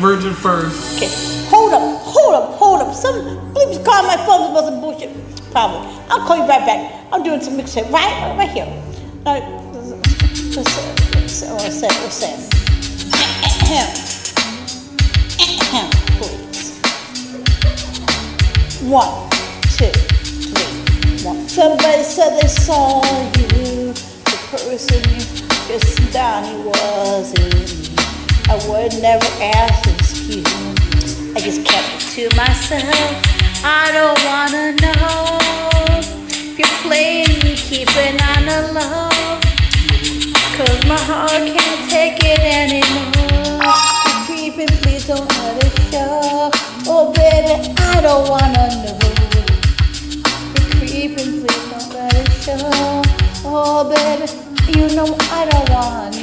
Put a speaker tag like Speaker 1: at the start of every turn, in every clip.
Speaker 1: virgin first.
Speaker 2: Okay, hold up, hold up, hold up. Some please call my phone about some bullshit. Probably. I'll call you right back. I'm doing some mixtape right, right here. Now, please. One, two, three, one. Somebody said they saw you. The person you just down he wasn't. I would never ask to myself. I don't wanna know if you're playing me, keeping on the low. Cause my heart can't take it anymore. You're creeping, please don't let it show. Oh baby, I don't wanna know. You're creeping, please don't let it show. Oh baby, you know I don't wanna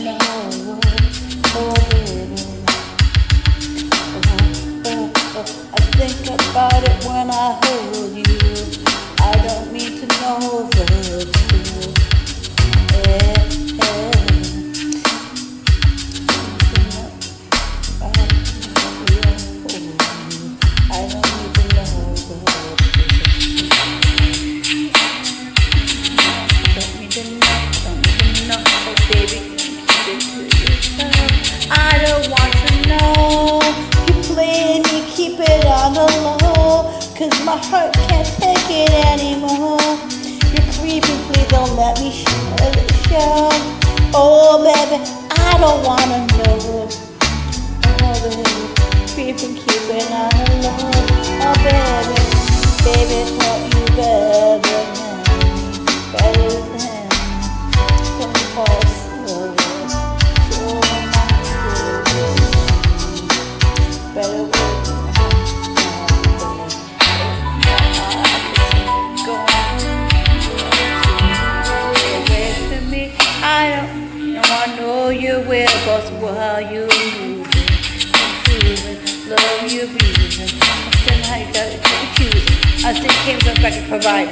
Speaker 2: my heart can't take it anymore. You're creeping, please don't let me show show. Oh baby, I don't wanna know. Oh baby, creeping, keep it on low. Oh baby, baby, what you better than better than. Don't fall forward, so much better while you moving, improving, love you breathing. Then I got it confusing. I still came back to provide.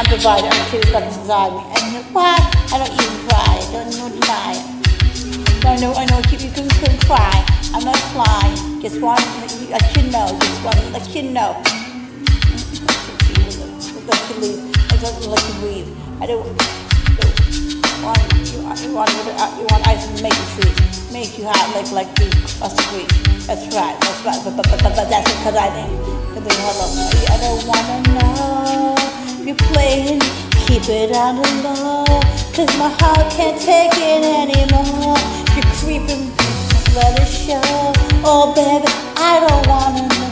Speaker 2: I'm provider until back inside me. And you know why? I don't even cry. Don't know it. I know, I know, keep you can, can cry. I'm not lying. Just want to let you know. Just want to let you know. Let you leave. I don't let you breathe. I don't want you. You want you want ice and make you freeze. Make you hot like like the us sweet. That's right. That's right. But but but, but, but that's because I think. Cause they hello. I don't wanna know. you're playing. Keep it on the low. Cause my heart can't take it anymore. You're creeping. Let it show. Oh baby, I don't wanna know.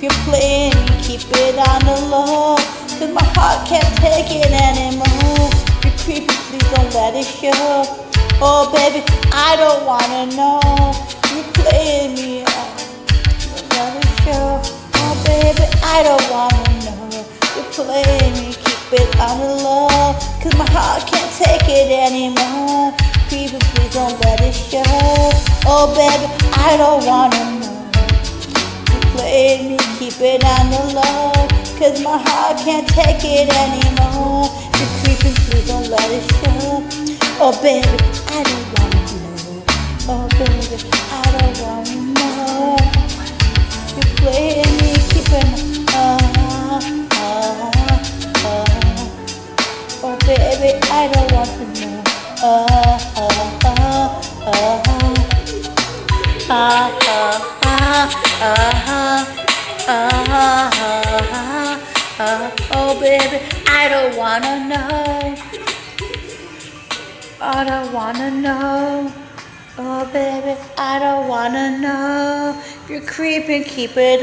Speaker 2: You're playing, keep it on the low. Cause my heart can't take it anymore. You're creepy, please don't let it show. Oh baby, I don't wanna know. You're playing me out. Let it show. Oh baby, I don't wanna know. You're playing me, keep it on the low. Cause my heart can't take it anymore. Creepy, please don't let it show. Oh baby, I don't wanna know. You played oh, me, keep it on the low. Cause my heart can't take it anymore. You're show. Oh baby, I don't wanna know. Oh baby, I don't wanna know. You playing me, keeping uh, uh, uh. Oh baby, I don't want to know. Uh, uh, uh, uh, uh, uh, uh, uh, uh, uh, uh, oh baby, I don't wanna know. I don't wanna know. Oh baby, I don't wanna know. You're creeping, keep it